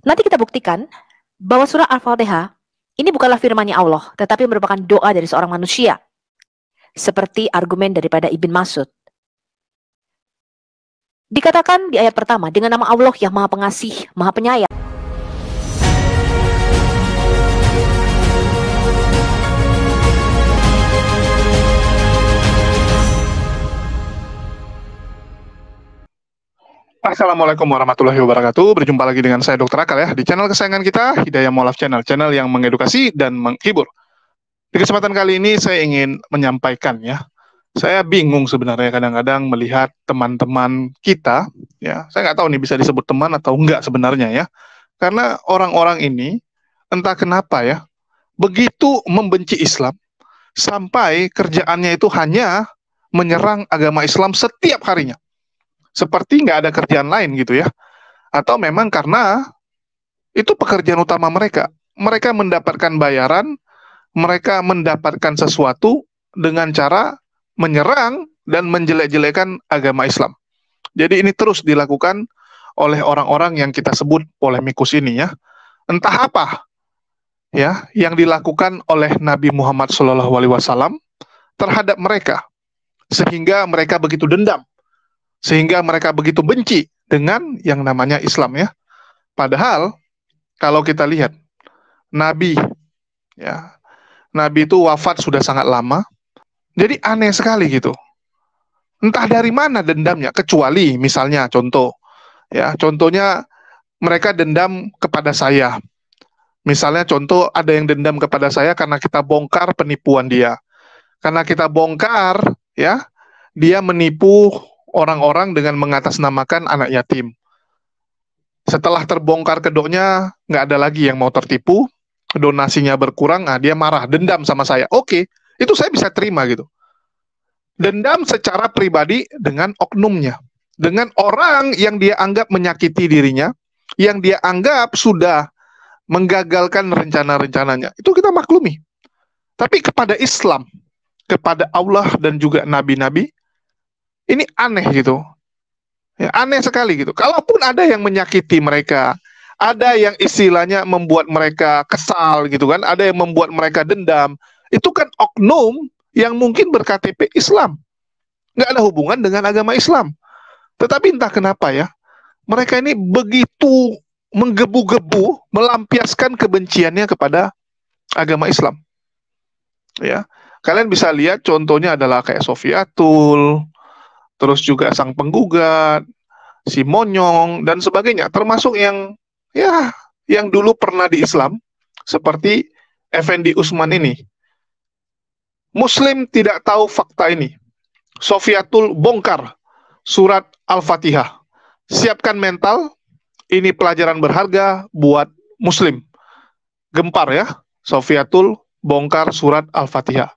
Nanti kita buktikan bahwa surah Al-Fatihah ini bukanlah firmannya Allah, tetapi merupakan doa dari seorang manusia. Seperti argumen daripada Ibn Masud. Dikatakan di ayat pertama, dengan nama Allah yang maha pengasih, maha penyayang. Assalamualaikum warahmatullahi wabarakatuh. Berjumpa lagi dengan saya Dr. Akal ya di channel kesayangan kita Hidayah Molaf Channel, channel yang mengedukasi dan menghibur. Di kesempatan kali ini saya ingin menyampaikan ya. Saya bingung sebenarnya kadang-kadang melihat teman-teman kita ya. Saya nggak tahu nih bisa disebut teman atau enggak sebenarnya ya. Karena orang-orang ini entah kenapa ya begitu membenci Islam sampai kerjaannya itu hanya menyerang agama Islam setiap harinya seperti nggak ada kerjaan lain gitu ya. Atau memang karena itu pekerjaan utama mereka. Mereka mendapatkan bayaran, mereka mendapatkan sesuatu dengan cara menyerang dan menjelek-jelekan agama Islam. Jadi ini terus dilakukan oleh orang-orang yang kita sebut polemikus ini ya. Entah apa ya yang dilakukan oleh Nabi Muhammad SAW terhadap mereka sehingga mereka begitu dendam sehingga mereka begitu benci dengan yang namanya Islam ya. Padahal kalau kita lihat Nabi ya Nabi itu wafat sudah sangat lama. Jadi aneh sekali gitu. Entah dari mana dendamnya kecuali misalnya contoh ya contohnya mereka dendam kepada saya. Misalnya contoh ada yang dendam kepada saya karena kita bongkar penipuan dia. Karena kita bongkar ya dia menipu orang-orang dengan mengatasnamakan anak yatim. Setelah terbongkar kedoknya, nggak ada lagi yang mau tertipu, donasinya berkurang, nah dia marah, dendam sama saya. Oke, itu saya bisa terima gitu. Dendam secara pribadi dengan oknumnya. Dengan orang yang dia anggap menyakiti dirinya, yang dia anggap sudah menggagalkan rencana-rencananya. Itu kita maklumi. Tapi kepada Islam, kepada Allah dan juga nabi-nabi, ini aneh gitu. Ya, aneh sekali gitu. Kalaupun ada yang menyakiti mereka, ada yang istilahnya membuat mereka kesal gitu kan, ada yang membuat mereka dendam, itu kan oknum yang mungkin berKTP Islam. Nggak ada hubungan dengan agama Islam. Tetapi entah kenapa ya, mereka ini begitu menggebu-gebu melampiaskan kebenciannya kepada agama Islam. Ya, kalian bisa lihat contohnya adalah kayak Sofiatul, terus juga sang penggugat, si monyong dan sebagainya, termasuk yang ya yang dulu pernah di Islam seperti Effendi Usman ini. Muslim tidak tahu fakta ini. Sofiatul bongkar surat Al-Fatihah. Siapkan mental, ini pelajaran berharga buat Muslim. Gempar ya, Sofiatul bongkar surat Al-Fatihah.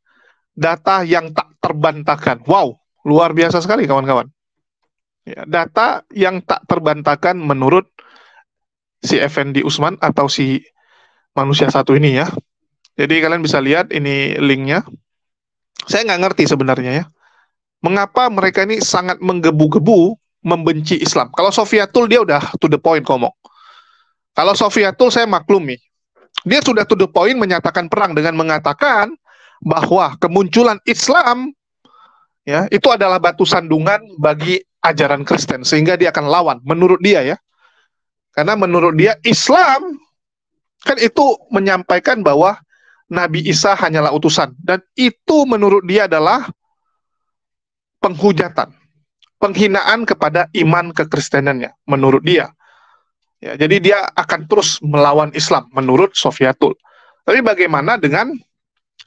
Data yang tak terbantahkan. Wow, Luar biasa sekali kawan-kawan. Ya, data yang tak terbantahkan menurut si Effendi Usman atau si manusia satu ini ya. Jadi kalian bisa lihat ini linknya. Saya nggak ngerti sebenarnya ya. Mengapa mereka ini sangat menggebu-gebu membenci Islam. Kalau Sofiatul dia udah to the point ngomong. Kalau Sofiatul saya maklumi. Dia sudah to the point menyatakan perang dengan mengatakan bahwa kemunculan Islam ya itu adalah batu sandungan bagi ajaran Kristen sehingga dia akan lawan menurut dia ya. Karena menurut dia Islam kan itu menyampaikan bahwa Nabi Isa hanyalah utusan. Dan itu menurut dia adalah penghujatan penghinaan kepada iman kekristenannya menurut dia. Ya jadi dia akan terus melawan Islam menurut Sofiatul tapi bagaimana dengan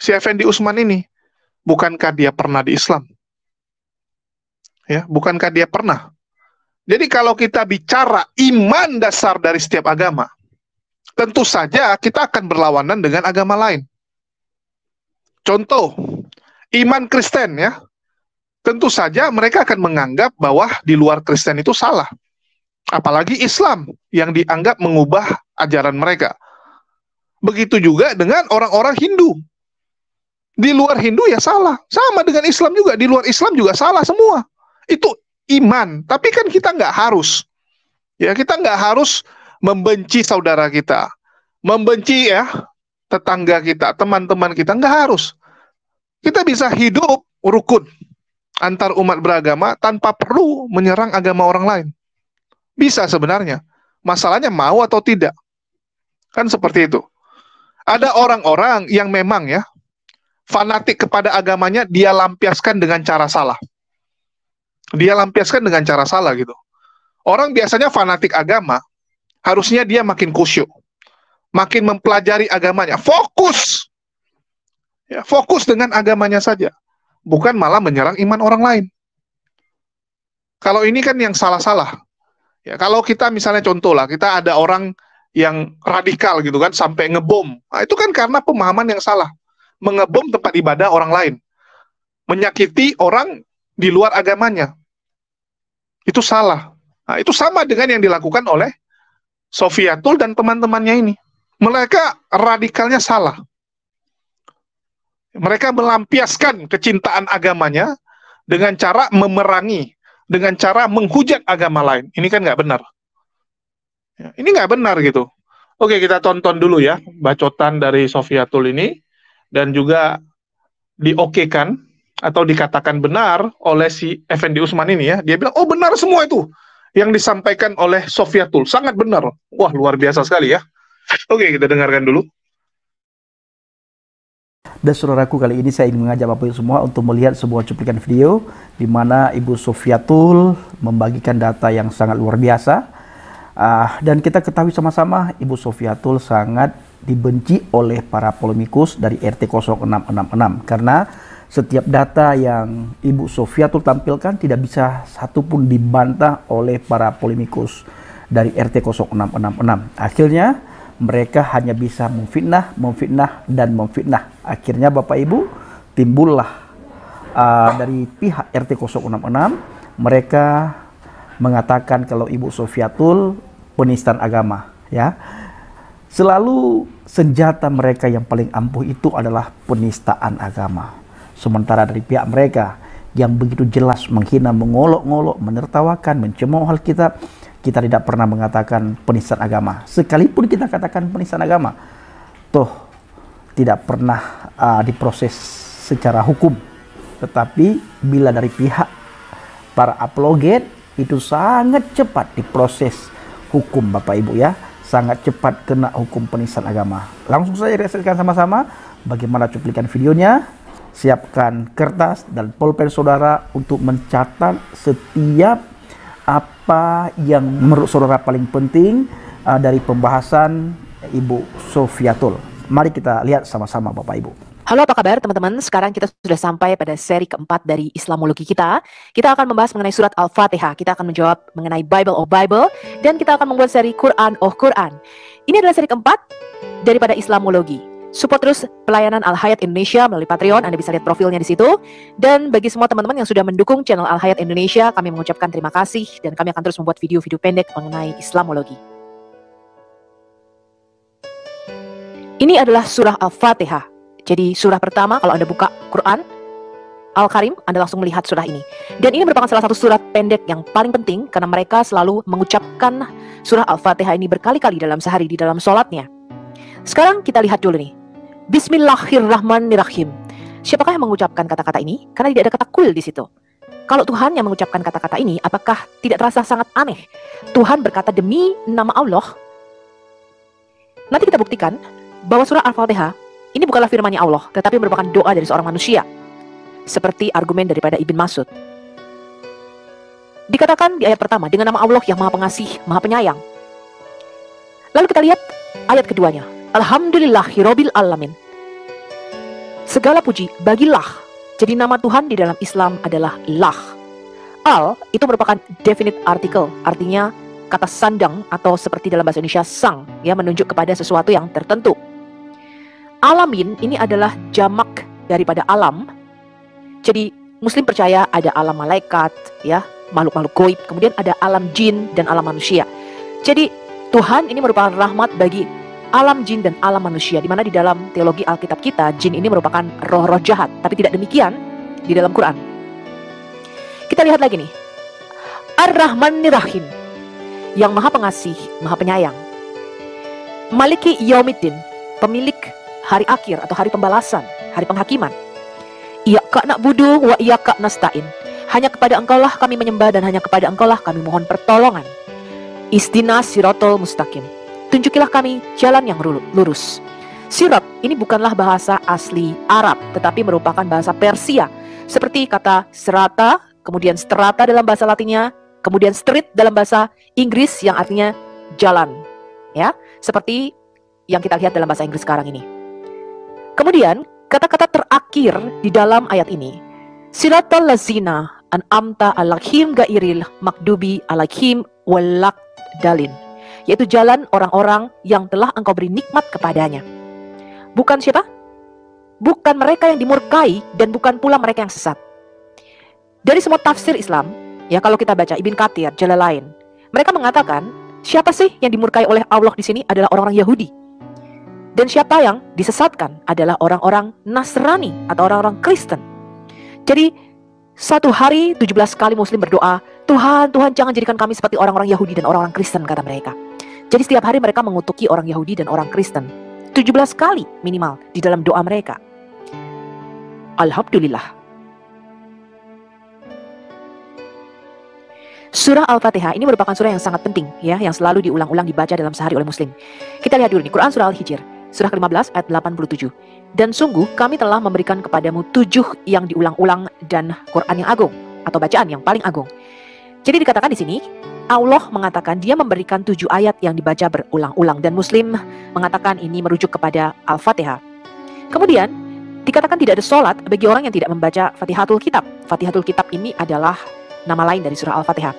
si Effendi Usman ini? Bukankah dia pernah di Islam Ya, bukankah dia pernah? Jadi kalau kita bicara iman dasar dari setiap agama, tentu saja kita akan berlawanan dengan agama lain. Contoh, iman Kristen ya. Tentu saja mereka akan menganggap bahwa di luar Kristen itu salah. Apalagi Islam yang dianggap mengubah ajaran mereka. Begitu juga dengan orang-orang Hindu. Di luar Hindu ya salah. Sama dengan Islam juga. Di luar Islam juga salah semua itu iman. Tapi kan kita nggak harus, ya kita nggak harus membenci saudara kita, membenci ya tetangga kita, teman-teman kita, nggak harus. Kita bisa hidup rukun antar umat beragama tanpa perlu menyerang agama orang lain. Bisa sebenarnya. Masalahnya mau atau tidak. Kan seperti itu. Ada orang-orang yang memang ya fanatik kepada agamanya dia lampiaskan dengan cara salah. Dia lampiaskan dengan cara salah gitu. Orang biasanya fanatik agama, harusnya dia makin kusyuk, makin mempelajari agamanya, fokus. Ya, fokus dengan agamanya saja, bukan malah menyerang iman orang lain. Kalau ini kan yang salah-salah. Ya, kalau kita misalnya contoh lah, kita ada orang yang radikal gitu kan sampai ngebom. Nah, itu kan karena pemahaman yang salah. Mengebom tempat ibadah orang lain. Menyakiti orang di luar agamanya. Itu salah. Nah, itu sama dengan yang dilakukan oleh Sofiatul dan teman-temannya ini. Mereka radikalnya salah. Mereka melampiaskan kecintaan agamanya dengan cara memerangi, dengan cara menghujat agama lain. Ini kan nggak benar. Ya, ini nggak benar gitu. Oke, kita tonton dulu ya bacotan dari Sofiatul ini dan juga diokekan atau dikatakan benar oleh si Effendi Usman ini ya. Dia bilang, "Oh, benar semua itu." Yang disampaikan oleh Sofiatul sangat benar. Wah, luar biasa sekali ya. Oke, kita dengarkan dulu. Dan saudaraku kali ini saya ingin mengajak Bapak Ibu semua untuk melihat sebuah cuplikan video di mana Ibu Sofiatul membagikan data yang sangat luar biasa. Uh, dan kita ketahui sama-sama Ibu Sofiatul sangat dibenci oleh para polemikus dari RT 0666 karena setiap data yang Ibu Sofiatul tampilkan tidak bisa satupun dibantah oleh para polemikus dari RT 0666. Akhirnya mereka hanya bisa memfitnah, memfitnah, dan memfitnah. Akhirnya Bapak Ibu timbullah uh, dari pihak RT 066 mereka mengatakan kalau Ibu Sofiatul penistaan agama ya. Selalu senjata mereka yang paling ampuh itu adalah penistaan agama. Sementara dari pihak mereka yang begitu jelas menghina, mengolok-ngolok, menertawakan, mencemooh Alkitab, kita tidak pernah mengatakan penistaan agama. Sekalipun kita katakan penistaan agama, toh tidak pernah uh, diproses secara hukum. Tetapi bila dari pihak para apologet itu sangat cepat diproses hukum Bapak Ibu ya. Sangat cepat kena hukum penistaan agama. Langsung saja reaksikan sama-sama bagaimana cuplikan videonya. Siapkan kertas dan pulpen saudara untuk mencatat setiap apa yang menurut saudara paling penting uh, dari pembahasan Ibu Sofiatul. Mari kita lihat sama-sama Bapak Ibu. Halo apa kabar teman-teman? Sekarang kita sudah sampai pada seri keempat dari Islamologi kita. Kita akan membahas mengenai surat Al-Fatihah. Kita akan menjawab mengenai Bible of Bible. Dan kita akan membuat seri Quran of Quran. Ini adalah seri keempat daripada Islamologi. Support terus pelayanan Al Hayat Indonesia melalui Patreon. Anda bisa lihat profilnya di situ. Dan bagi semua teman-teman yang sudah mendukung channel Al Hayat Indonesia, kami mengucapkan terima kasih dan kami akan terus membuat video-video pendek mengenai Islamologi. Ini adalah surah Al-Fatihah. Jadi surah pertama kalau Anda buka Quran Al-Karim, Anda langsung melihat surah ini. Dan ini merupakan salah satu surat pendek yang paling penting karena mereka selalu mengucapkan surah Al-Fatihah ini berkali-kali dalam sehari di dalam sholatnya. Sekarang kita lihat dulu nih. Bismillahirrahmanirrahim. Siapakah yang mengucapkan kata-kata ini? Karena tidak ada kata kul di situ. Kalau Tuhan yang mengucapkan kata-kata ini, apakah tidak terasa sangat aneh? Tuhan berkata demi nama Allah. Nanti kita buktikan bahwa surah Al-Fatihah ini bukanlah firmannya Allah, tetapi merupakan doa dari seorang manusia. Seperti argumen daripada Ibn Masud. Dikatakan di ayat pertama dengan nama Allah yang Maha Pengasih, Maha Penyayang. Lalu kita lihat ayat keduanya. Alhamdulillahirobil alamin. Segala puji bagilah. Jadi nama Tuhan di dalam Islam adalah lah. Al itu merupakan definite article, artinya kata sandang atau seperti dalam bahasa Indonesia sang, ya menunjuk kepada sesuatu yang tertentu. Alamin ini adalah jamak daripada alam. Jadi Muslim percaya ada alam malaikat, ya makhluk-makhluk goib, kemudian ada alam jin dan alam manusia. Jadi Tuhan ini merupakan rahmat bagi alam jin dan alam manusia di mana di dalam teologi Alkitab kita jin ini merupakan roh-roh jahat tapi tidak demikian di dalam Quran kita lihat lagi nih Ar-Rahman Rahim yang maha pengasih maha penyayang Maliki Yaumiddin, pemilik hari akhir atau hari pembalasan, hari penghakiman. Iya kak nak budu wa iya kak nasta'in. Hanya kepada engkaulah kami menyembah dan hanya kepada engkaulah kami mohon pertolongan. Istina sirotol mustaqim. Tunjukilah kami jalan yang lurus. Sirat ini bukanlah bahasa asli Arab, tetapi merupakan bahasa Persia. Seperti kata serata, kemudian strata dalam bahasa Latinnya, kemudian street dalam bahasa Inggris yang artinya jalan. Ya, seperti yang kita lihat dalam bahasa Inggris sekarang ini. Kemudian, kata-kata terakhir di dalam ayat ini, Siratal lazina an amta alakhim gairil makdubi alakhim walak dalin, yaitu jalan orang-orang yang telah engkau beri nikmat kepadanya. Bukan siapa? Bukan mereka yang dimurkai dan bukan pula mereka yang sesat. Dari semua tafsir Islam, ya kalau kita baca Ibn Kathir, lain, mereka mengatakan siapa sih yang dimurkai oleh Allah di sini adalah orang-orang Yahudi. Dan siapa yang disesatkan adalah orang-orang Nasrani atau orang-orang Kristen. Jadi satu hari 17 kali muslim berdoa, Tuhan, Tuhan jangan jadikan kami seperti orang-orang Yahudi dan orang-orang Kristen kata mereka. Jadi setiap hari mereka mengutuki orang Yahudi dan orang Kristen. 17 kali minimal di dalam doa mereka. Alhamdulillah. Surah Al-Fatihah ini merupakan surah yang sangat penting ya, yang selalu diulang-ulang dibaca dalam sehari oleh muslim. Kita lihat dulu nih, Quran Surah Al-Hijr, surah ke-15 ayat 87. Dan sungguh kami telah memberikan kepadamu tujuh yang diulang-ulang dan Quran yang agung atau bacaan yang paling agung. Jadi dikatakan di sini Allah mengatakan dia memberikan tujuh ayat yang dibaca berulang-ulang dan Muslim mengatakan ini merujuk kepada Al-Fatihah. Kemudian dikatakan tidak ada sholat bagi orang yang tidak membaca Fatihatul Kitab. Fatihatul Kitab ini adalah nama lain dari surah Al-Fatihah.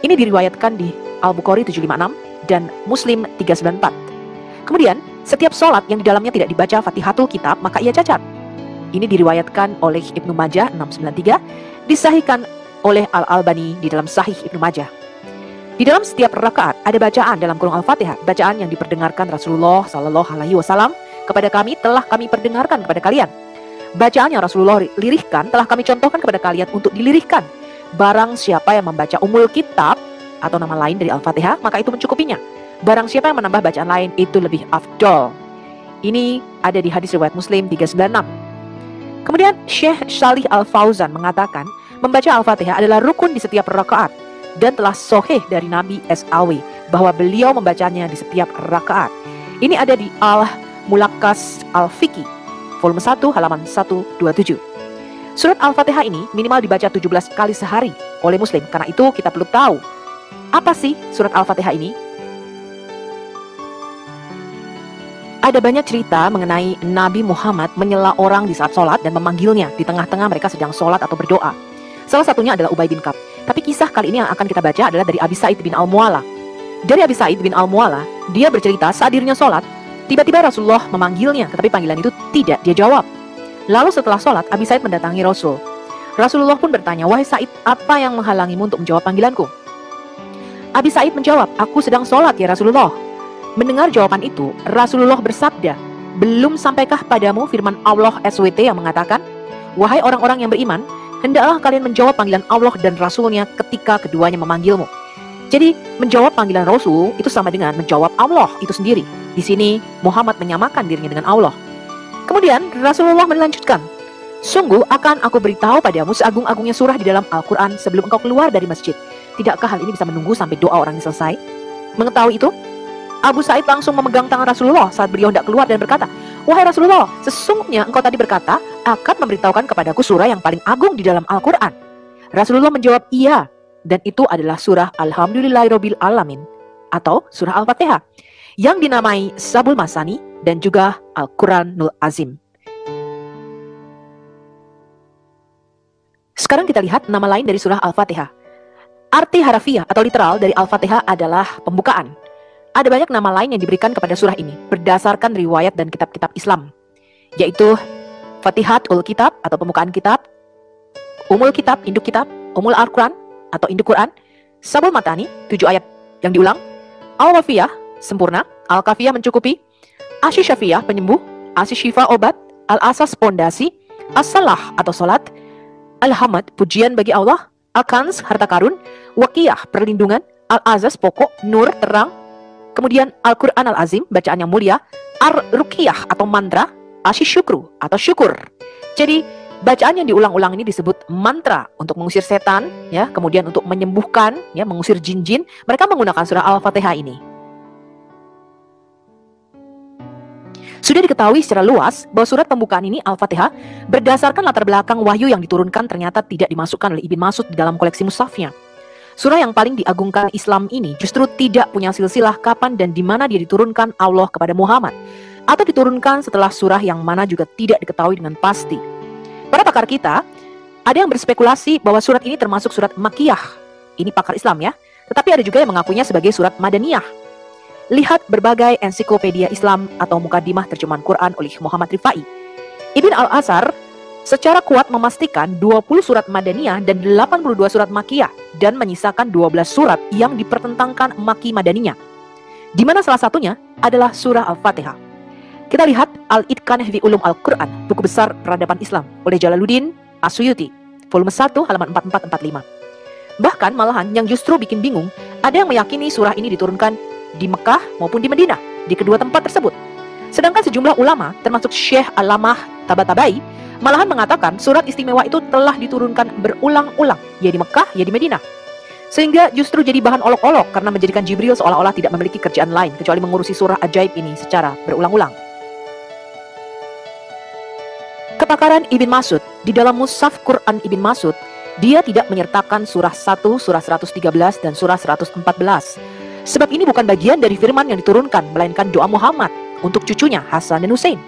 Ini diriwayatkan di Al-Bukhari 756 dan Muslim 394. Kemudian, setiap sholat yang di dalamnya tidak dibaca Fatihatul Kitab, maka ia cacat. Ini diriwayatkan oleh Ibnu Majah 693, disahihkan oleh Al-Albani di dalam Sahih Ibnu Majah. Di dalam setiap rakaat ada bacaan dalam kurung Al-Fatihah, bacaan yang diperdengarkan Rasulullah Shallallahu Alaihi Wasallam kepada kami telah kami perdengarkan kepada kalian. Bacaan yang Rasulullah lirihkan telah kami contohkan kepada kalian untuk dilirihkan. Barang siapa yang membaca umul kitab atau nama lain dari Al-Fatihah, maka itu mencukupinya. Barang siapa yang menambah bacaan lain itu lebih afdol. Ini ada di hadis riwayat Muslim 396. Kemudian Syekh Salih Al-Fauzan mengatakan, membaca Al-Fatihah adalah rukun di setiap rakaat dan telah soheh dari Nabi SAW bahwa beliau membacanya di setiap rakaat. Ini ada di Al-Mulakas Al-Fiqi, volume 1 halaman 127. Surat Al-Fatihah ini minimal dibaca 17 kali sehari oleh muslim. Karena itu kita perlu tahu apa sih surat Al-Fatihah ini? Ada banyak cerita mengenai Nabi Muhammad menyela orang di saat sholat dan memanggilnya di tengah-tengah mereka sedang sholat atau berdoa. Salah satunya adalah Ubay bin Kab. Tapi kisah kali ini yang akan kita baca adalah dari Abi Said bin Al-Mu'ala. Dari Abi Said bin Al-Mu'ala, dia bercerita saat dirinya sholat, tiba-tiba Rasulullah memanggilnya, tetapi panggilan itu tidak dia jawab. Lalu setelah sholat, Abi Said mendatangi Rasul. Rasulullah pun bertanya, Wahai Said, apa yang menghalangimu untuk menjawab panggilanku? Abi Said menjawab, Aku sedang sholat ya Rasulullah. Mendengar jawaban itu, Rasulullah bersabda, "Belum sampaikah padamu firman Allah SWT yang mengatakan, Wahai orang-orang yang beriman, hendaklah kalian menjawab panggilan Allah dan Rasulnya ketika keduanya memanggilmu." Jadi, menjawab panggilan Rasul itu sama dengan menjawab Allah itu sendiri. Di sini, Muhammad menyamakan dirinya dengan Allah. Kemudian, Rasulullah melanjutkan, Sungguh akan aku beritahu padamu seagung-agungnya surah di dalam Al-Quran sebelum engkau keluar dari masjid. Tidakkah hal ini bisa menunggu sampai doa orang ini selesai? Mengetahui itu, Abu Said langsung memegang tangan Rasulullah saat beliau hendak keluar dan berkata, Wahai Rasulullah, sesungguhnya engkau tadi berkata akan memberitahukan kepadaku surah yang paling agung di dalam Al-Quran. Rasulullah menjawab iya, dan itu adalah surah Alhamdulillahirobbil Alamin atau surah Al-Fatihah yang dinamai Sabul Masani dan juga Al-Quranul Azim. Sekarang kita lihat nama lain dari surah Al-Fatihah. Arti harafiah atau literal dari Al-Fatihah adalah pembukaan ada banyak nama lain yang diberikan kepada surah ini berdasarkan riwayat dan kitab-kitab Islam, yaitu Fatihat ul Kitab atau pembukaan kitab, Umul Kitab, induk kitab, Umul Al-Quran atau induk Quran, Sabul Matani, tujuh ayat yang diulang, Al-Wafiyah, sempurna, Al-Kafiyah mencukupi, Asyik Syafiyah, penyembuh, Asyik Syifa, obat, Al-Asas, pondasi, As-Salah atau solat, Al-Hamad, pujian bagi Allah, Al-Kans, harta karun, Wakiyah, perlindungan, Al-Azaz, pokok, Nur, terang, Kemudian Al-Quran Al-Azim, bacaan yang mulia, Ar-Ruqyah atau mantra, Ashisyukru atau syukur. Jadi bacaan yang diulang-ulang ini disebut mantra untuk mengusir setan, ya, kemudian untuk menyembuhkan, ya, mengusir jin-jin. Mereka menggunakan surah Al-Fatihah ini. Sudah diketahui secara luas bahwa surat pembukaan ini Al-Fatihah berdasarkan latar belakang wahyu yang diturunkan ternyata tidak dimasukkan oleh Ibn Masud di dalam koleksi mushafnya. Surah yang paling diagungkan Islam ini justru tidak punya silsilah kapan dan di mana dia diturunkan Allah kepada Muhammad atau diturunkan setelah surah yang mana juga tidak diketahui dengan pasti. Para pakar kita ada yang berspekulasi bahwa surat ini termasuk surat Makiyah. Ini pakar Islam ya. Tetapi ada juga yang mengakuinya sebagai surat Madaniyah Lihat berbagai ensiklopedia Islam atau mukadimah terjemahan Quran oleh Muhammad Rifai. Ibn Al-Azhar secara kuat memastikan 20 surat Madaniyah dan 82 surat Makiyah dan menyisakan 12 surat yang dipertentangkan Maki Madaniyah. Di mana salah satunya adalah surah Al-Fatihah. Kita lihat Al-Itqan fi Ulum Al-Quran, buku besar peradaban Islam oleh Jalaluddin Asuyuti, volume 1 halaman 4445. Bahkan malahan yang justru bikin bingung, ada yang meyakini surah ini diturunkan di Mekah maupun di Madinah, di kedua tempat tersebut. Sedangkan sejumlah ulama, termasuk Syekh Alamah Tabatabai, malahan mengatakan surat istimewa itu telah diturunkan berulang-ulang, ya di Mekah, ya di Madinah. Sehingga justru jadi bahan olok-olok karena menjadikan Jibril seolah-olah tidak memiliki kerjaan lain kecuali mengurusi surah ajaib ini secara berulang-ulang. Kepakaran Ibn Masud di dalam Musaf Quran Ibn Masud, dia tidak menyertakan surah 1, surah 113, dan surah 114 Sebab ini bukan bagian dari firman yang diturunkan, melainkan doa Muhammad untuk cucunya Hasan dan Hussein.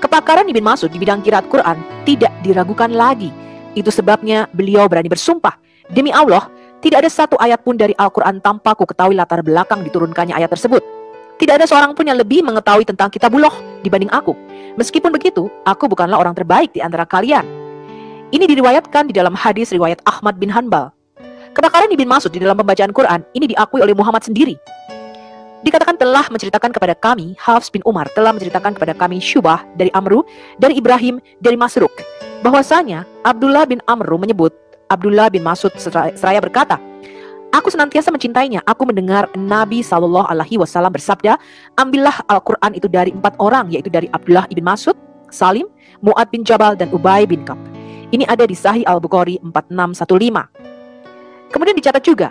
Kepakaran Ibn Masud di bidang kiraat Quran tidak diragukan lagi. Itu sebabnya beliau berani bersumpah, demi Allah, tidak ada satu ayat pun dari Al-Quran tanpa ku ketahui latar belakang diturunkannya ayat tersebut. Tidak ada seorang pun yang lebih mengetahui tentang kitabullah dibanding aku. Meskipun begitu, aku bukanlah orang terbaik di antara kalian. Ini diriwayatkan di dalam hadis riwayat Ahmad bin Hanbal Kebakaran Ibn Masud di dalam pembacaan Quran ini diakui oleh Muhammad sendiri. Dikatakan telah menceritakan kepada kami, Hafs bin Umar telah menceritakan kepada kami Syubah dari Amru, dari Ibrahim, dari Masruk. Bahwasanya Abdullah bin Amru menyebut, Abdullah bin Masud seraya berkata, Aku senantiasa mencintainya. Aku mendengar Nabi Shallallahu Alaihi Wasallam bersabda, ambillah Al-Quran itu dari empat orang, yaitu dari Abdullah ibn Masud, Salim, Muad bin Jabal, dan Ubay bin Kab. Ini ada di Sahih Al Bukhari 4615. Kemudian dicatat juga,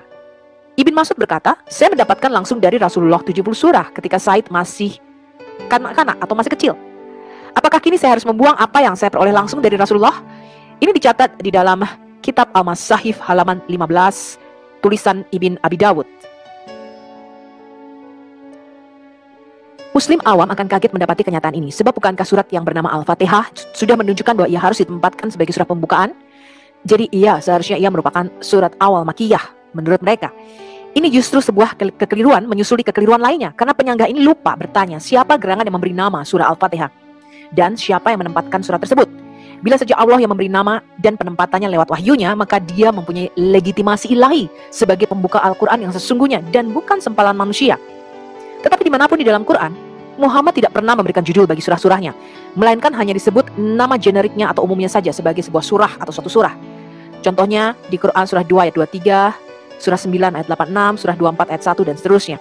Ibn Masud berkata, saya mendapatkan langsung dari Rasulullah 70 surah ketika Said masih kanak-kanak atau masih kecil. Apakah kini saya harus membuang apa yang saya peroleh langsung dari Rasulullah? Ini dicatat di dalam kitab Al-Masahif halaman 15, tulisan Ibn Abi Dawud. Muslim awam akan kaget mendapati kenyataan ini, sebab bukankah surat yang bernama Al-Fatihah sudah menunjukkan bahwa ia harus ditempatkan sebagai surat pembukaan jadi iya, seharusnya ia merupakan surat awal makiyah menurut mereka. Ini justru sebuah ke kekeliruan menyusuli kekeliruan lainnya karena penyangga ini lupa bertanya siapa gerangan yang memberi nama surah Al-Fatihah dan siapa yang menempatkan surat tersebut. Bila saja Allah yang memberi nama dan penempatannya lewat wahyunya, maka dia mempunyai legitimasi ilahi sebagai pembuka Al-Quran yang sesungguhnya dan bukan sempalan manusia. Tetapi di mana pun di dalam Quran, Muhammad tidak pernah memberikan judul bagi surah-surahnya, melainkan hanya disebut nama generiknya atau umumnya saja sebagai sebuah surah atau suatu surah. Contohnya di Quran surah 2 ayat 23, surah 9 ayat 86, surah 24 ayat 1 dan seterusnya.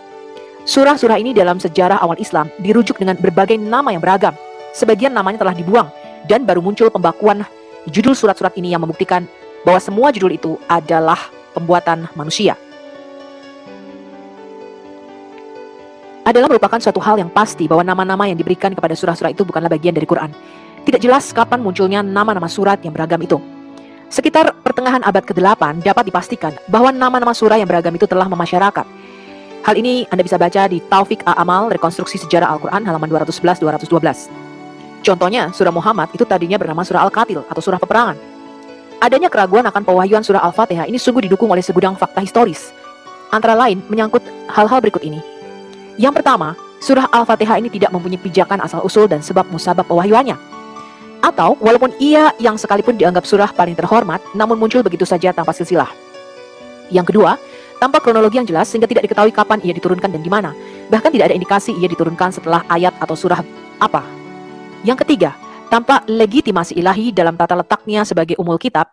Surah-surah ini dalam sejarah awal Islam dirujuk dengan berbagai nama yang beragam. Sebagian namanya telah dibuang dan baru muncul pembakuan judul surat-surat ini yang membuktikan bahwa semua judul itu adalah pembuatan manusia. Adalah merupakan suatu hal yang pasti bahwa nama-nama yang diberikan kepada surah-surah itu bukanlah bagian dari Quran. Tidak jelas kapan munculnya nama-nama surat yang beragam itu. Sekitar pertengahan abad ke-8 dapat dipastikan bahwa nama-nama surah yang beragam itu telah memasyarakat. Hal ini Anda bisa baca di Taufik A-Amal, Rekonstruksi Sejarah Al-Quran, halaman 211-212. Contohnya, surah Muhammad itu tadinya bernama surah Al-Qatil atau surah peperangan. Adanya keraguan akan pewahyuan surah Al-Fatihah ini sungguh didukung oleh segudang fakta historis. Antara lain menyangkut hal-hal berikut ini. Yang pertama, surah Al-Fatihah ini tidak mempunyai pijakan asal-usul dan sebab musabab pewahyuannya. Atau walaupun ia yang sekalipun dianggap surah paling terhormat, namun muncul begitu saja tanpa silsilah. Yang kedua, tanpa kronologi yang jelas sehingga tidak diketahui kapan ia diturunkan dan di mana. Bahkan tidak ada indikasi ia diturunkan setelah ayat atau surah apa. Yang ketiga, tanpa legitimasi ilahi dalam tata letaknya sebagai umul kitab,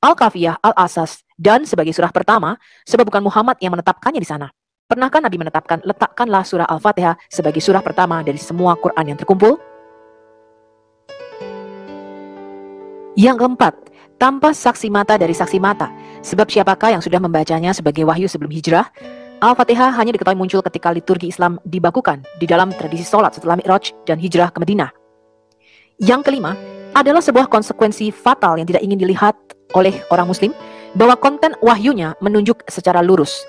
Al-Kafiyah, Al-Asas, dan sebagai surah pertama, sebab bukan Muhammad yang menetapkannya di sana. Pernahkah Nabi menetapkan letakkanlah surah Al-Fatihah sebagai surah pertama dari semua Quran yang terkumpul? Yang keempat, tanpa saksi mata dari saksi mata. Sebab siapakah yang sudah membacanya sebagai wahyu sebelum hijrah? Al-Fatihah hanya diketahui muncul ketika liturgi Islam dibakukan di dalam tradisi sholat setelah Mi'raj dan hijrah ke Madinah. Yang kelima, adalah sebuah konsekuensi fatal yang tidak ingin dilihat oleh orang muslim bahwa konten wahyunya menunjuk secara lurus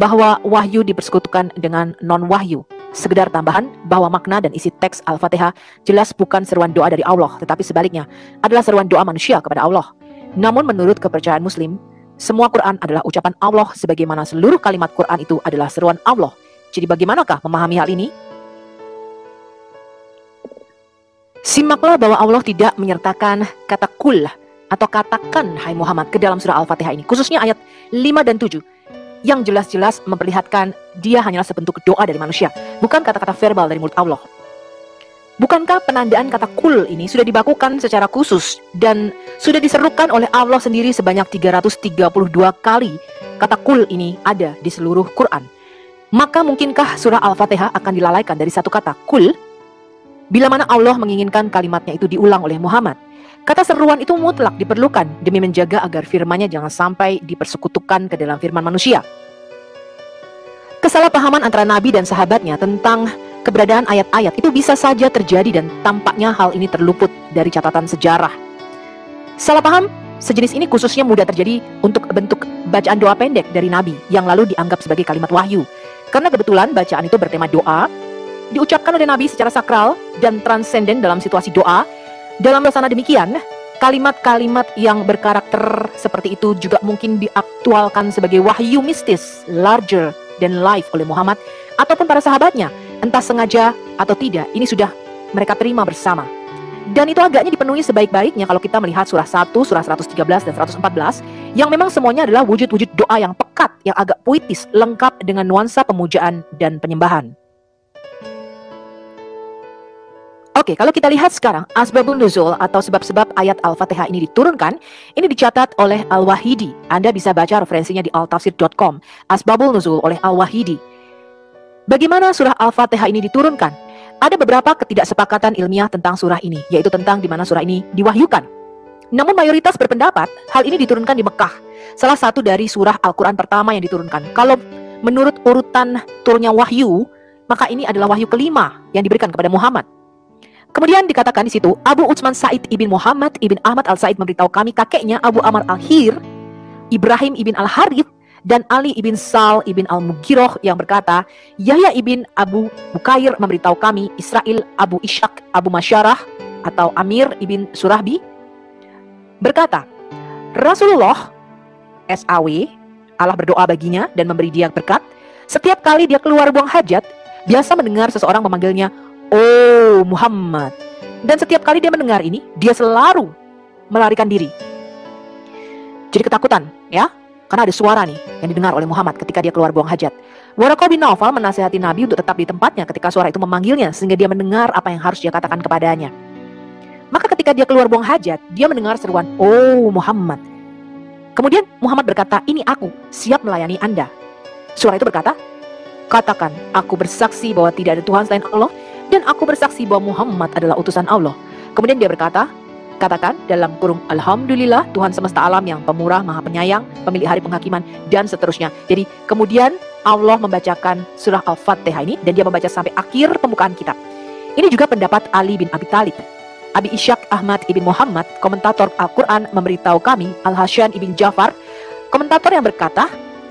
bahwa wahyu dipersekutukan dengan non-wahyu. Sekedar tambahan bahwa makna dan isi teks Al-Fatihah jelas bukan seruan doa dari Allah, tetapi sebaliknya adalah seruan doa manusia kepada Allah. Namun menurut kepercayaan muslim, semua Quran adalah ucapan Allah sebagaimana seluruh kalimat Quran itu adalah seruan Allah. Jadi bagaimanakah memahami hal ini? Simaklah bahwa Allah tidak menyertakan kata kul atau katakan hai Muhammad ke dalam surah Al-Fatihah ini, khususnya ayat 5 dan 7 yang jelas-jelas memperlihatkan dia hanyalah sebentuk doa dari manusia, bukan kata-kata verbal dari mulut Allah. Bukankah penandaan kata kul ini sudah dibakukan secara khusus dan sudah diserukan oleh Allah sendiri sebanyak 332 kali kata kul ini ada di seluruh Quran? Maka mungkinkah surah Al-Fatihah akan dilalaikan dari satu kata kul? Bila mana Allah menginginkan kalimatnya itu diulang oleh Muhammad, Kata seruan itu mutlak diperlukan demi menjaga agar firmannya jangan sampai dipersekutukan ke dalam firman manusia. Kesalahpahaman antara Nabi dan sahabatnya tentang keberadaan ayat-ayat itu bisa saja terjadi dan tampaknya hal ini terluput dari catatan sejarah. Salah paham sejenis ini khususnya mudah terjadi untuk bentuk bacaan doa pendek dari Nabi yang lalu dianggap sebagai kalimat wahyu. Karena kebetulan bacaan itu bertema doa, diucapkan oleh Nabi secara sakral dan transenden dalam situasi doa dalam suasana demikian, kalimat-kalimat yang berkarakter seperti itu juga mungkin diaktualkan sebagai wahyu mistis, larger than life oleh Muhammad ataupun para sahabatnya, entah sengaja atau tidak, ini sudah mereka terima bersama. Dan itu agaknya dipenuhi sebaik-baiknya kalau kita melihat surah 1, surah 113 dan 114 yang memang semuanya adalah wujud-wujud doa yang pekat, yang agak puitis, lengkap dengan nuansa pemujaan dan penyembahan. Oke, kalau kita lihat sekarang asbabun nuzul atau sebab-sebab ayat Al-Fatihah ini diturunkan, ini dicatat oleh Al-Wahidi. Anda bisa baca referensinya di altafsir.com. Asbabul nuzul oleh Al-Wahidi. Bagaimana surah Al-Fatihah ini diturunkan? Ada beberapa ketidaksepakatan ilmiah tentang surah ini, yaitu tentang di mana surah ini diwahyukan. Namun mayoritas berpendapat hal ini diturunkan di Mekah, salah satu dari surah Al-Quran pertama yang diturunkan. Kalau menurut urutan turunnya wahyu, maka ini adalah wahyu kelima yang diberikan kepada Muhammad. Kemudian dikatakan di situ, Abu Utsman Said ibn Muhammad ibn Ahmad al Said memberitahu kami kakeknya Abu Amr al Hir, Ibrahim ibn al Harith dan Ali ibn Sal ibn al Mugiroh yang berkata, Yahya ibn Abu Bukair memberitahu kami Israel Abu Ishak Abu Masyarah atau Amir ibn Surahbi berkata, Rasulullah SAW Allah berdoa baginya dan memberi dia berkat. Setiap kali dia keluar buang hajat, biasa mendengar seseorang memanggilnya Oh Muhammad. Dan setiap kali dia mendengar ini, dia selalu melarikan diri. Jadi ketakutan, ya, karena ada suara nih yang didengar oleh Muhammad ketika dia keluar buang hajat. Waraqah bin Naufal menasihati Nabi untuk tetap di tempatnya ketika suara itu memanggilnya sehingga dia mendengar apa yang harus dia katakan kepadanya. Maka ketika dia keluar buang hajat, dia mendengar seruan, "Oh Muhammad." Kemudian Muhammad berkata, "Ini aku, siap melayani Anda." Suara itu berkata, "Katakan, aku bersaksi bahwa tidak ada Tuhan selain Allah dan aku bersaksi bahwa Muhammad adalah utusan Allah. Kemudian dia berkata, katakan dalam kurung Alhamdulillah Tuhan semesta alam yang pemurah, maha penyayang, pemilik hari penghakiman, dan seterusnya. Jadi kemudian Allah membacakan surah Al-Fatihah ini dan dia membaca sampai akhir pembukaan kitab. Ini juga pendapat Ali bin Abi Talib. Abi Ishak Ahmad ibn Muhammad, komentator Al-Quran memberitahu kami, Al-Hasyan ibn Jafar, komentator yang berkata,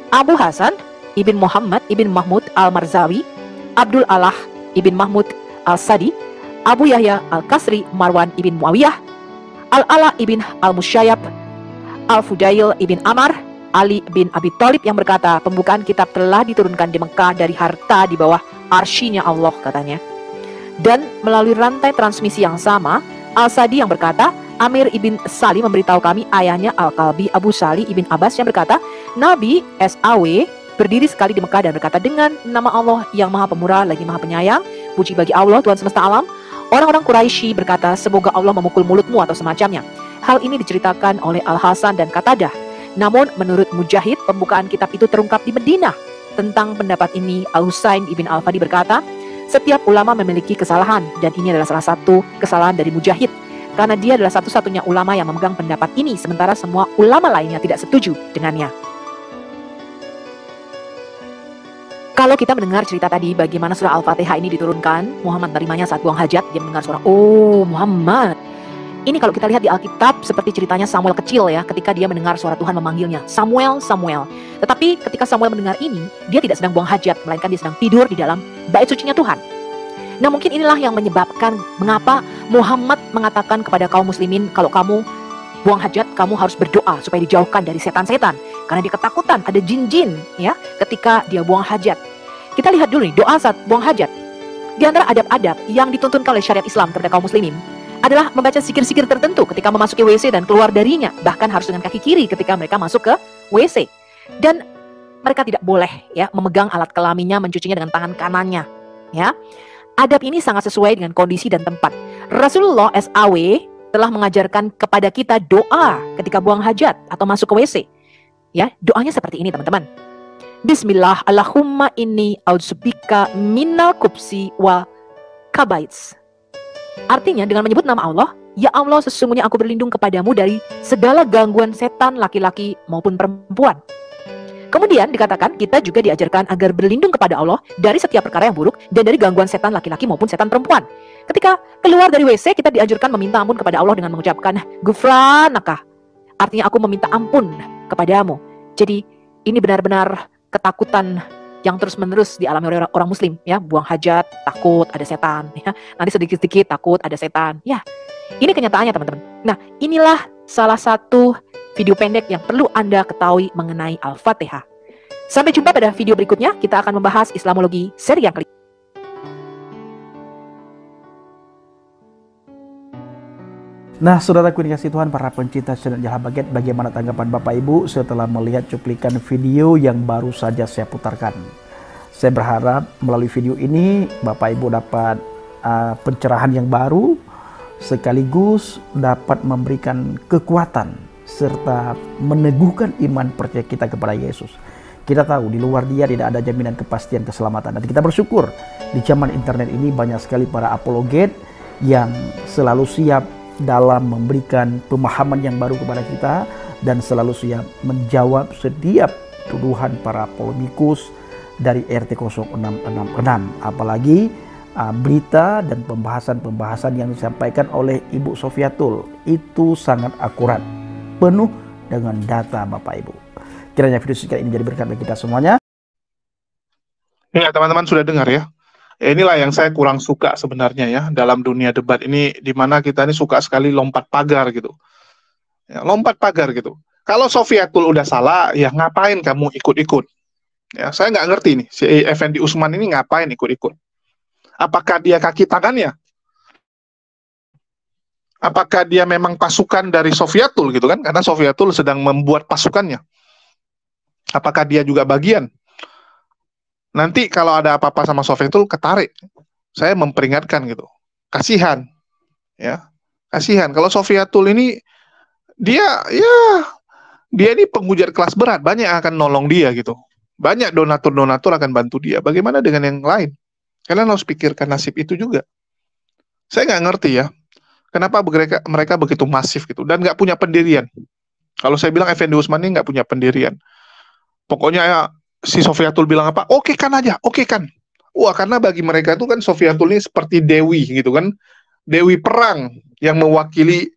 Abu Hasan ibn Muhammad ibn Mahmud Al-Marzawi, Abdul Allah ibn Mahmud Al-Sadi, Abu Yahya Al-Kasri Marwan ibn Muawiyah, Al-Ala ibn Al-Musyayab, Al-Fudail ibn Amar, Ali bin Abi Thalib yang berkata, pembukaan kitab telah diturunkan di Mekah dari harta di bawah arshinya Allah katanya. Dan melalui rantai transmisi yang sama, Al-Sadi yang berkata, Amir ibn Sali memberitahu kami ayahnya Al-Kalbi Abu Sali ibn Abbas yang berkata, Nabi SAW berdiri sekali di Mekah dan berkata dengan nama Allah yang maha pemurah lagi maha penyayang, Puji bagi Allah, Tuhan semesta alam. Orang-orang Quraisy berkata, semoga Allah memukul mulutmu atau semacamnya. Hal ini diceritakan oleh Al-Hasan dan Katadah. Namun menurut Mujahid, pembukaan kitab itu terungkap di Medina. tentang pendapat ini, Al-Husain Ibn Al-Fadi berkata, setiap ulama memiliki kesalahan dan ini adalah salah satu kesalahan dari Mujahid karena dia adalah satu-satunya ulama yang memegang pendapat ini sementara semua ulama lainnya tidak setuju dengannya. Kalau kita mendengar cerita tadi bagaimana surah Al-Fatihah ini diturunkan, Muhammad menerimanya saat buang hajat, dia mendengar suara, "Oh, Muhammad." Ini kalau kita lihat di Alkitab seperti ceritanya Samuel kecil ya, ketika dia mendengar suara Tuhan memanggilnya, "Samuel, Samuel." Tetapi ketika Samuel mendengar ini, dia tidak sedang buang hajat, melainkan dia sedang tidur di dalam bait sucinya Tuhan. Nah, mungkin inilah yang menyebabkan mengapa Muhammad mengatakan kepada kaum muslimin, kalau kamu buang hajat, kamu harus berdoa supaya dijauhkan dari setan-setan. Karena dia ketakutan, ada jin-jin ya ketika dia buang hajat. Kita lihat dulu nih, doa saat buang hajat. Di antara adab-adab yang dituntunkan oleh syariat Islam kepada kaum muslimin adalah membaca sikir-sikir tertentu ketika memasuki WC dan keluar darinya. Bahkan harus dengan kaki kiri ketika mereka masuk ke WC. Dan mereka tidak boleh ya memegang alat kelaminnya, mencucinya dengan tangan kanannya. Ya, adab ini sangat sesuai dengan kondisi dan tempat. Rasulullah SAW telah mengajarkan kepada kita doa ketika buang hajat atau masuk ke WC. Ya, doanya seperti ini teman-teman. Bismillah Allahumma inni audzubika minal kupsi wa kabaits. Artinya dengan menyebut nama Allah, Ya Allah sesungguhnya aku berlindung kepadamu dari segala gangguan setan laki-laki maupun perempuan. Kemudian dikatakan kita juga diajarkan agar berlindung kepada Allah dari setiap perkara yang buruk dan dari gangguan setan laki-laki maupun setan perempuan. Ketika keluar dari WC kita diajarkan meminta ampun kepada Allah dengan mengucapkan gufranaka. Artinya aku meminta ampun kepadamu. Jadi ini benar-benar ketakutan yang terus-menerus dialami oleh orang muslim ya buang hajat takut ada setan ya nanti sedikit-sedikit takut ada setan ya ini kenyataannya teman-teman nah inilah salah satu video pendek yang perlu anda ketahui mengenai al-fatihah sampai jumpa pada video berikutnya kita akan membahas Islamologi seri yang kelima Nah, saudaraku dikasih Tuhan, para pencinta channel Jalan Baget, bagaimana tanggapan Bapak Ibu setelah melihat cuplikan video yang baru saja saya putarkan? Saya berharap melalui video ini Bapak Ibu dapat uh, pencerahan yang baru, sekaligus dapat memberikan kekuatan serta meneguhkan iman percaya kita kepada Yesus. Kita tahu di luar dia tidak ada jaminan kepastian keselamatan. Dan kita bersyukur di zaman internet ini banyak sekali para apologet yang selalu siap dalam memberikan pemahaman yang baru kepada kita dan selalu siap menjawab setiap tuduhan para polemikus dari RT 0666 apalagi uh, berita dan pembahasan-pembahasan yang disampaikan oleh Ibu Sofiatul itu sangat akurat penuh dengan data Bapak Ibu kiranya video singkat ini jadi berkat bagi kita semuanya Ya teman-teman sudah dengar ya inilah yang saya kurang suka sebenarnya ya dalam dunia debat ini di mana kita ini suka sekali lompat pagar gitu. Ya, lompat pagar gitu. Kalau Sofiatul udah salah, ya ngapain kamu ikut-ikut? Ya, saya nggak ngerti nih, si Effendi Usman ini ngapain ikut-ikut? Apakah dia kaki tangannya? Apakah dia memang pasukan dari Sofiatul gitu kan? Karena Sofiatul sedang membuat pasukannya. Apakah dia juga bagian nanti kalau ada apa-apa sama Sofiatul ketarik. Saya memperingatkan gitu. Kasihan. Ya. Kasihan kalau Sofiatul ini dia ya dia ini pengujar kelas berat, banyak yang akan nolong dia gitu. Banyak donatur-donatur akan bantu dia. Bagaimana dengan yang lain? Kalian harus pikirkan nasib itu juga. Saya nggak ngerti ya, kenapa mereka, mereka begitu masif gitu dan nggak punya pendirian. Kalau saya bilang Effendi Usman ini nggak punya pendirian. Pokoknya ya si Sofiatul bilang apa? Oke kan aja, oke kan. Wah, karena bagi mereka itu kan Sofiatul ini seperti dewi gitu kan. Dewi perang yang mewakili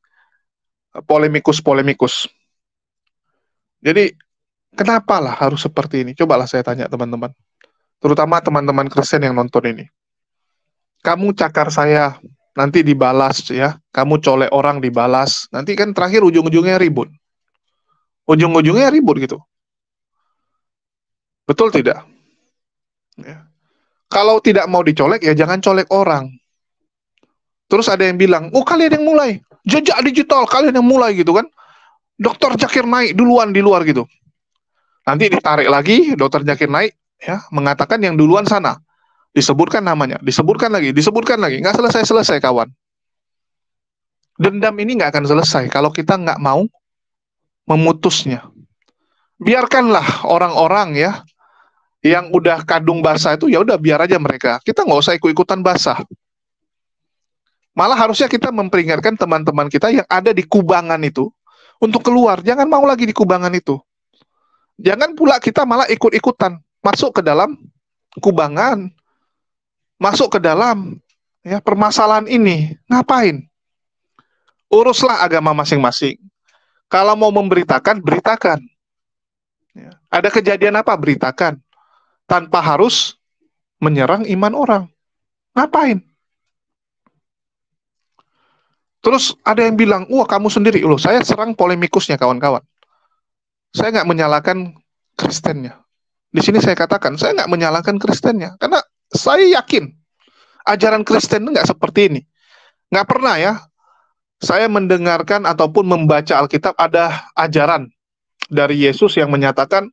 polemikus-polemikus. Jadi, kenapa lah harus seperti ini? Cobalah saya tanya teman-teman. Terutama teman-teman Kristen yang nonton ini. Kamu cakar saya, nanti dibalas ya. Kamu colek orang dibalas. Nanti kan terakhir ujung-ujungnya ribut. Ujung-ujungnya ribut gitu. Betul tidak? Ya. Kalau tidak mau dicolek ya jangan colek orang. Terus ada yang bilang, oh kalian yang mulai, jejak digital kalian yang mulai gitu kan. Dokter Jakir naik duluan di luar gitu. Nanti ditarik lagi, dokter Jakir naik, ya mengatakan yang duluan sana. Disebutkan namanya, disebutkan lagi, disebutkan lagi, nggak selesai selesai kawan. Dendam ini nggak akan selesai kalau kita nggak mau memutusnya. Biarkanlah orang-orang ya yang udah kadung basah itu ya udah biar aja mereka. Kita nggak usah ikut-ikutan basah. Malah harusnya kita memperingatkan teman-teman kita yang ada di kubangan itu untuk keluar. Jangan mau lagi di kubangan itu. Jangan pula kita malah ikut-ikutan masuk ke dalam kubangan, masuk ke dalam ya permasalahan ini. Ngapain? Uruslah agama masing-masing. Kalau mau memberitakan, beritakan. Ya. Ada kejadian apa? Beritakan. Tanpa harus menyerang iman orang. Ngapain? Terus ada yang bilang, wah kamu sendiri, loh saya serang polemikusnya kawan-kawan. Saya nggak menyalahkan Kristennya. Di sini saya katakan, saya nggak menyalahkan Kristennya, karena saya yakin ajaran Kristen nggak seperti ini. Nggak pernah ya, saya mendengarkan ataupun membaca Alkitab ada ajaran dari Yesus yang menyatakan,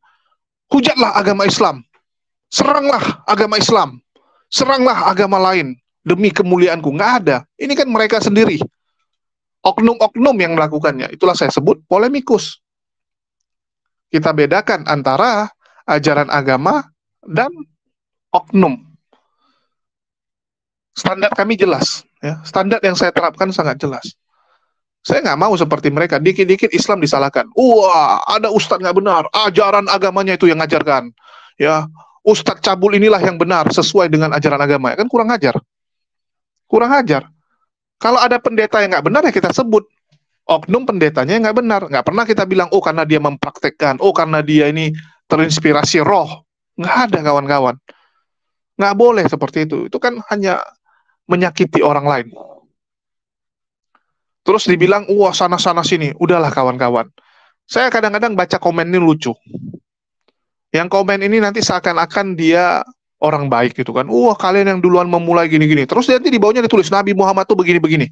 hujatlah agama Islam, seranglah agama Islam, seranglah agama lain demi kemuliaanku. Nggak ada. Ini kan mereka sendiri oknum-oknum yang melakukannya. Itulah saya sebut polemikus. Kita bedakan antara ajaran agama dan oknum. Standar kami jelas, ya. Standar yang saya terapkan sangat jelas. Saya nggak mau seperti mereka. Dikit-dikit Islam disalahkan. Wah, ada ustadz nggak benar. Ajaran agamanya itu yang ngajarkan. Ya, ustadz cabul inilah yang benar sesuai dengan ajaran agama. Kan kurang ajar. Kurang ajar. Kalau ada pendeta yang nggak benar ya kita sebut oknum pendetanya yang nggak benar. Nggak pernah kita bilang oh karena dia mempraktekkan, oh karena dia ini terinspirasi roh. Nggak ada kawan-kawan. Nggak boleh seperti itu. Itu kan hanya menyakiti orang lain. Terus dibilang, wah sana-sana sini. Udahlah kawan-kawan. Saya kadang-kadang baca komen ini lucu. Yang komen ini nanti seakan-akan dia orang baik gitu kan. Wah, kalian yang duluan memulai gini-gini. Terus nanti di bawahnya ditulis Nabi Muhammad tuh begini-begini.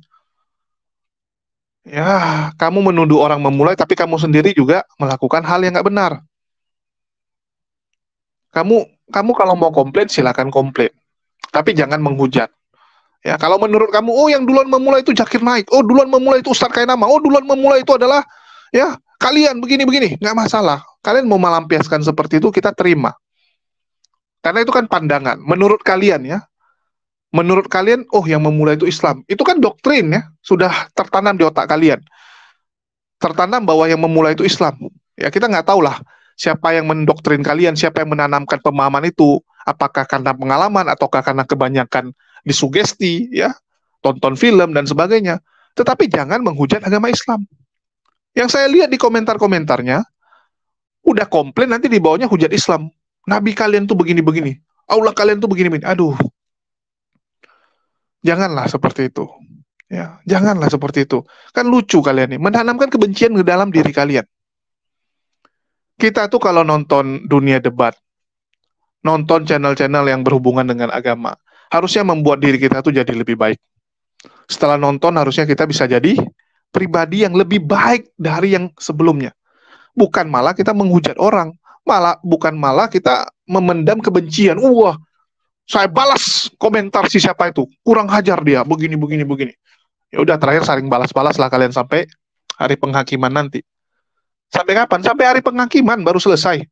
Ya, kamu menuduh orang memulai tapi kamu sendiri juga melakukan hal yang nggak benar. Kamu kamu kalau mau komplain silakan komplain. Tapi jangan menghujat. Ya, kalau menurut kamu oh yang duluan memulai itu Jakir Naik, oh duluan memulai itu Ustaz Kainama, oh duluan memulai itu adalah ya kalian begini-begini, nggak masalah. Kalian mau melampiaskan seperti itu kita terima. Karena itu kan pandangan. Menurut kalian ya, menurut kalian, oh yang memulai itu Islam. Itu kan doktrin ya, sudah tertanam di otak kalian. Tertanam bahwa yang memulai itu Islam. Ya kita nggak tahu lah siapa yang mendoktrin kalian, siapa yang menanamkan pemahaman itu. Apakah karena pengalaman ataukah karena kebanyakan disugesti, ya, tonton film dan sebagainya. Tetapi jangan menghujat agama Islam. Yang saya lihat di komentar-komentarnya, udah komplain nanti di bawahnya hujat Islam. Nabi kalian tuh begini-begini. Allah kalian tuh begini-begini. Aduh. Janganlah seperti itu. Ya, janganlah seperti itu. Kan lucu kalian nih, menanamkan kebencian ke dalam diri kalian. Kita tuh kalau nonton dunia debat, nonton channel-channel yang berhubungan dengan agama, harusnya membuat diri kita tuh jadi lebih baik. Setelah nonton harusnya kita bisa jadi pribadi yang lebih baik dari yang sebelumnya. Bukan malah kita menghujat orang, malah bukan malah kita memendam kebencian. Wah, saya balas komentar si siapa itu, kurang hajar dia, begini begini begini. Ya udah terakhir saling balas-balas lah kalian sampai hari penghakiman nanti. Sampai kapan? Sampai hari penghakiman baru selesai.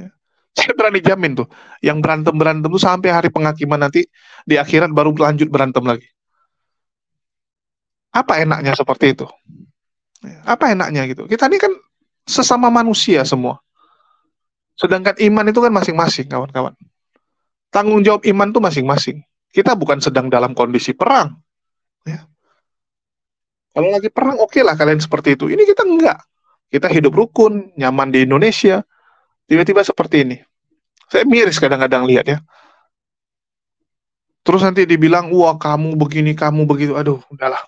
Ya. Saya berani jamin tuh, yang berantem berantem tuh sampai hari penghakiman nanti di akhirat baru lanjut berantem lagi. Apa enaknya seperti itu? Ya, apa enaknya gitu? Kita ini kan sesama manusia semua. Sedangkan iman itu kan masing-masing, kawan-kawan. Tanggung jawab iman itu masing-masing. Kita bukan sedang dalam kondisi perang. Ya. Kalau lagi perang, oke okay lah kalian seperti itu. Ini kita enggak. Kita hidup rukun, nyaman di Indonesia. Tiba-tiba seperti ini. Saya miris kadang-kadang lihat ya. Terus nanti dibilang, wah kamu begini, kamu begitu. Aduh, udahlah.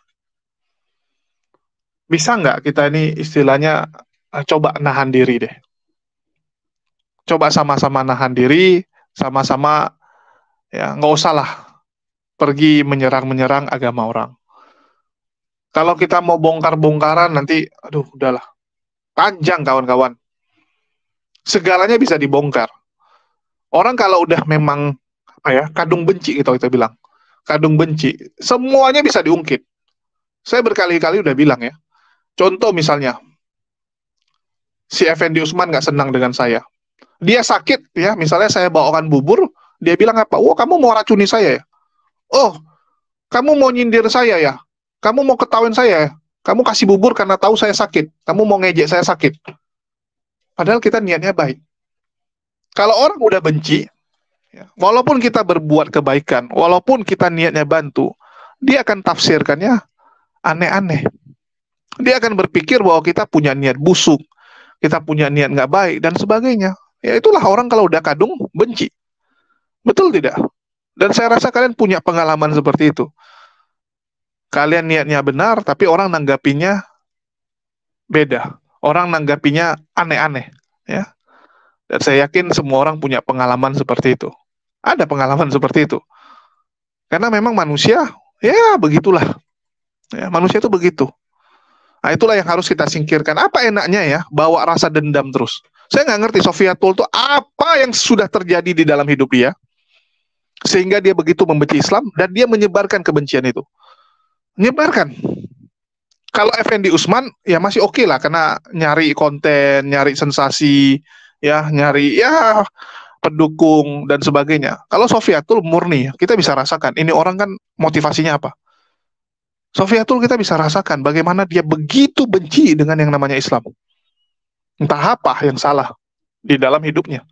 Bisa nggak kita ini istilahnya eh, coba nahan diri deh coba sama-sama nahan diri, sama-sama ya nggak usah lah pergi menyerang-menyerang agama orang. Kalau kita mau bongkar-bongkaran nanti, aduh udahlah, panjang kawan-kawan. Segalanya bisa dibongkar. Orang kalau udah memang apa ya kadung benci gitu kita bilang, kadung benci, semuanya bisa diungkit. Saya berkali-kali udah bilang ya. Contoh misalnya, si Effendi Usman nggak senang dengan saya, Dia sakit ya, misalnya saya bawakan bubur, dia bilang apa? Wah, kamu mau racuni saya ya? Oh, kamu mau nyindir saya ya? Kamu mau ketahuin saya ya? Kamu kasih bubur karena tahu saya sakit. Kamu mau ngejek saya sakit. Padahal kita niatnya baik. Kalau orang udah benci, ya, walaupun kita berbuat kebaikan, walaupun kita niatnya bantu, dia akan tafsirkannya aneh-aneh. Dia akan berpikir bahwa kita punya niat busuk, kita punya niat nggak baik, dan sebagainya. Ya itulah orang kalau udah kadung benci. Betul tidak? Dan saya rasa kalian punya pengalaman seperti itu kalian niatnya benar tapi orang nanggapinya beda. Orang nanggapinya aneh-aneh ya. Dan saya yakin semua orang punya pengalaman seperti itu. Ada pengalaman seperti itu. Karena memang manusia ya begitulah. Ya manusia itu begitu. Nah itulah yang harus kita singkirkan. Apa enaknya ya bawa rasa dendam terus? Saya nggak ngerti Sofia Tul itu apa yang sudah terjadi di dalam hidup dia sehingga dia begitu membenci Islam dan dia menyebarkan kebencian itu nyebarkan. Kalau Effendi Usman ya masih oke okay lah karena nyari konten, nyari sensasi, ya nyari ya pendukung dan sebagainya. Kalau Sofiatul murni, kita bisa rasakan ini orang kan motivasinya apa. Sofiatul kita bisa rasakan bagaimana dia begitu benci dengan yang namanya Islam. Entah apa yang salah di dalam hidupnya.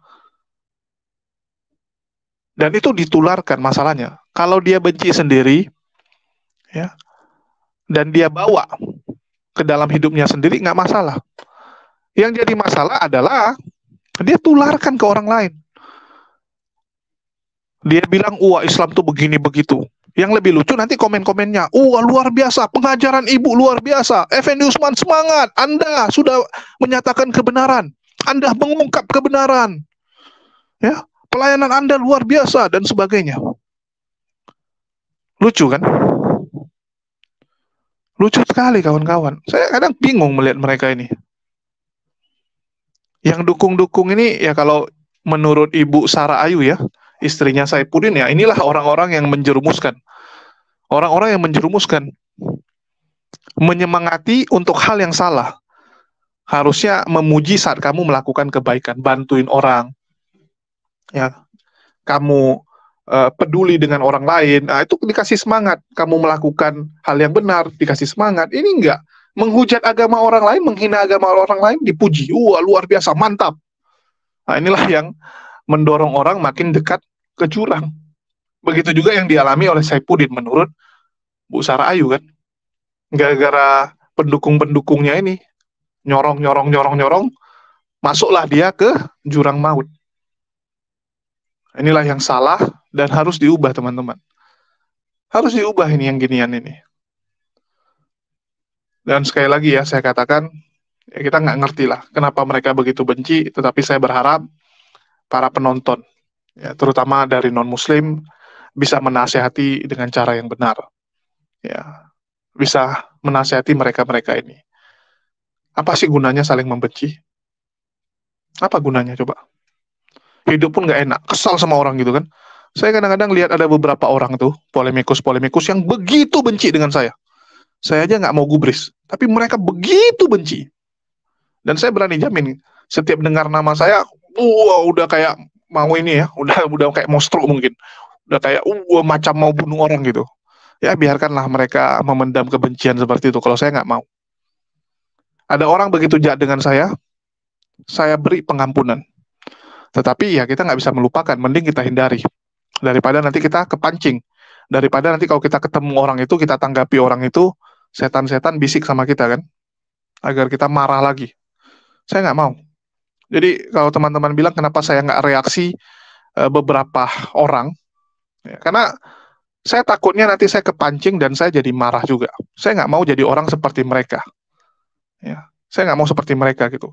Dan itu ditularkan masalahnya. Kalau dia benci sendiri, ya dan dia bawa ke dalam hidupnya sendiri nggak masalah. Yang jadi masalah adalah dia tularkan ke orang lain. Dia bilang, wah Islam tuh begini begitu. Yang lebih lucu nanti komen-komennya, wah luar biasa, pengajaran ibu luar biasa. Effendi Usman semangat, Anda sudah menyatakan kebenaran. Anda mengungkap kebenaran. Ya, pelayanan Anda luar biasa dan sebagainya. Lucu kan? Lucu sekali kawan-kawan. Saya kadang bingung melihat mereka ini. Yang dukung-dukung ini ya kalau menurut Ibu Sarah Ayu ya, istrinya Saipudin ya, inilah orang-orang yang menjerumuskan. Orang-orang yang menjerumuskan. Menyemangati untuk hal yang salah. Harusnya memuji saat kamu melakukan kebaikan, bantuin orang. Ya. Kamu uh, peduli dengan orang lain, nah, itu dikasih semangat. Kamu melakukan hal yang benar, dikasih semangat. Ini enggak. Menghujat agama orang lain, menghina agama orang lain, dipuji. Wah, luar biasa, mantap. Nah, inilah yang mendorong orang makin dekat ke jurang. Begitu juga yang dialami oleh Saipudin menurut Bu Sarah Ayu kan. Gara-gara pendukung-pendukungnya ini nyorong nyorong nyorong nyorong masuklah dia ke jurang maut. Inilah yang salah dan harus diubah teman-teman. Harus diubah ini yang ginian ini. Dan sekali lagi ya saya katakan ya kita nggak ngerti lah kenapa mereka begitu benci, tetapi saya berharap para penonton, ya, terutama dari non Muslim bisa menasehati dengan cara yang benar, ya bisa menasehati mereka-mereka ini. Apa sih gunanya saling membenci? Apa gunanya coba? hidup pun nggak enak, kesal sama orang gitu kan. Saya kadang-kadang lihat ada beberapa orang tuh, polemikus-polemikus yang begitu benci dengan saya. Saya aja nggak mau gubris, tapi mereka begitu benci. Dan saya berani jamin, setiap dengar nama saya, wah udah kayak mau ini ya, udah udah kayak monstro mungkin. Udah kayak uh macam mau bunuh orang gitu. Ya biarkanlah mereka memendam kebencian seperti itu kalau saya nggak mau. Ada orang begitu jahat dengan saya, saya beri pengampunan. Tetapi ya kita nggak bisa melupakan, mending kita hindari daripada nanti kita kepancing. Daripada nanti kalau kita ketemu orang itu, kita tanggapi orang itu, setan-setan bisik sama kita kan, agar kita marah lagi. Saya nggak mau. Jadi kalau teman-teman bilang kenapa saya nggak reaksi uh, beberapa orang, ya, karena saya takutnya nanti saya kepancing dan saya jadi marah juga. Saya nggak mau jadi orang seperti mereka. Ya, saya nggak mau seperti mereka gitu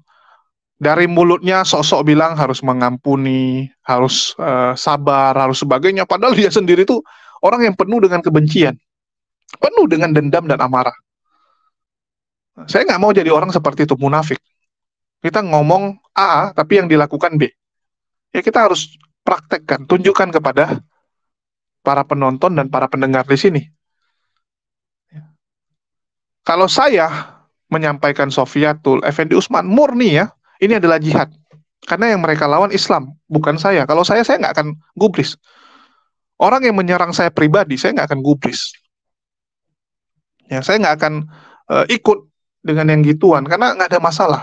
dari mulutnya sosok bilang harus mengampuni, harus uh, sabar, harus sebagainya. Padahal dia sendiri tuh orang yang penuh dengan kebencian, penuh dengan dendam dan amarah. Saya nggak mau jadi orang seperti itu munafik. Kita ngomong A, tapi yang dilakukan B. Ya kita harus praktekkan, tunjukkan kepada para penonton dan para pendengar di sini. Kalau saya menyampaikan Sofiatul Effendi Usman murni ya, ini adalah jihad. Karena yang mereka lawan Islam, bukan saya. Kalau saya, saya nggak akan gubris. Orang yang menyerang saya pribadi, saya nggak akan gubris. Ya, saya nggak akan uh, ikut dengan yang gituan, karena nggak ada masalah.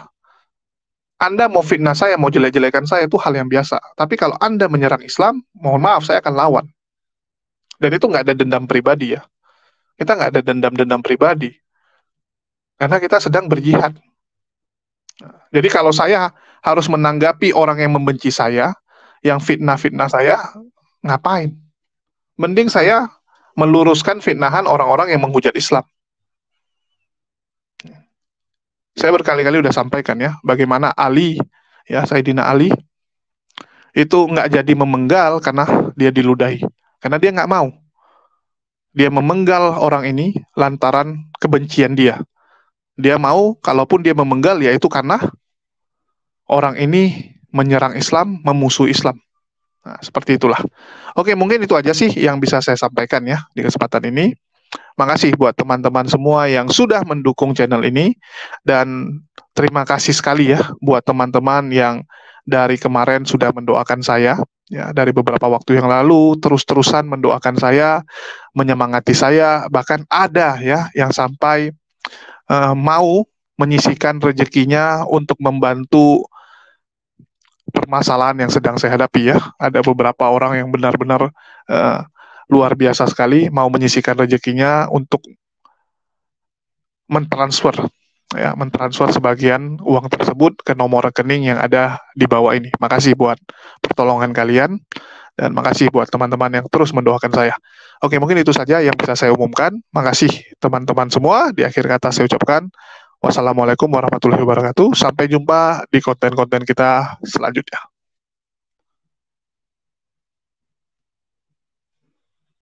Anda mau fitnah saya, mau jelek-jelekan saya, itu hal yang biasa. Tapi kalau Anda menyerang Islam, mohon maaf, saya akan lawan. Dan itu nggak ada dendam pribadi ya. Kita nggak ada dendam-dendam pribadi. Karena kita sedang berjihad. Jadi kalau saya harus menanggapi orang yang membenci saya, yang fitnah-fitnah saya, ngapain? Mending saya meluruskan fitnahan orang-orang yang menghujat Islam. Saya berkali-kali udah sampaikan ya, bagaimana Ali, ya Sayyidina Ali, itu nggak jadi memenggal karena dia diludahi. Karena dia nggak mau. Dia memenggal orang ini lantaran kebencian dia. Dia mau, kalaupun dia memenggal, ya itu karena orang ini menyerang Islam, memusuhi Islam. Nah, seperti itulah. Oke, mungkin itu aja sih yang bisa saya sampaikan ya di kesempatan ini. Makasih buat teman-teman semua yang sudah mendukung channel ini dan terima kasih sekali ya buat teman-teman yang dari kemarin sudah mendoakan saya ya dari beberapa waktu yang lalu terus-terusan mendoakan saya, menyemangati saya, bahkan ada ya yang sampai uh, mau menyisikan rezekinya untuk membantu permasalahan yang sedang saya hadapi ya. Ada beberapa orang yang benar-benar uh, luar biasa sekali mau menyisikan rezekinya untuk mentransfer ya mentransfer sebagian uang tersebut ke nomor rekening yang ada di bawah ini. Makasih buat pertolongan kalian dan makasih buat teman-teman yang terus mendoakan saya. Oke, mungkin itu saja yang bisa saya umumkan. Makasih teman-teman semua. Di akhir kata saya ucapkan wassalamualaikum warahmatullahi wabarakatuh. Sampai jumpa di konten-konten kita selanjutnya.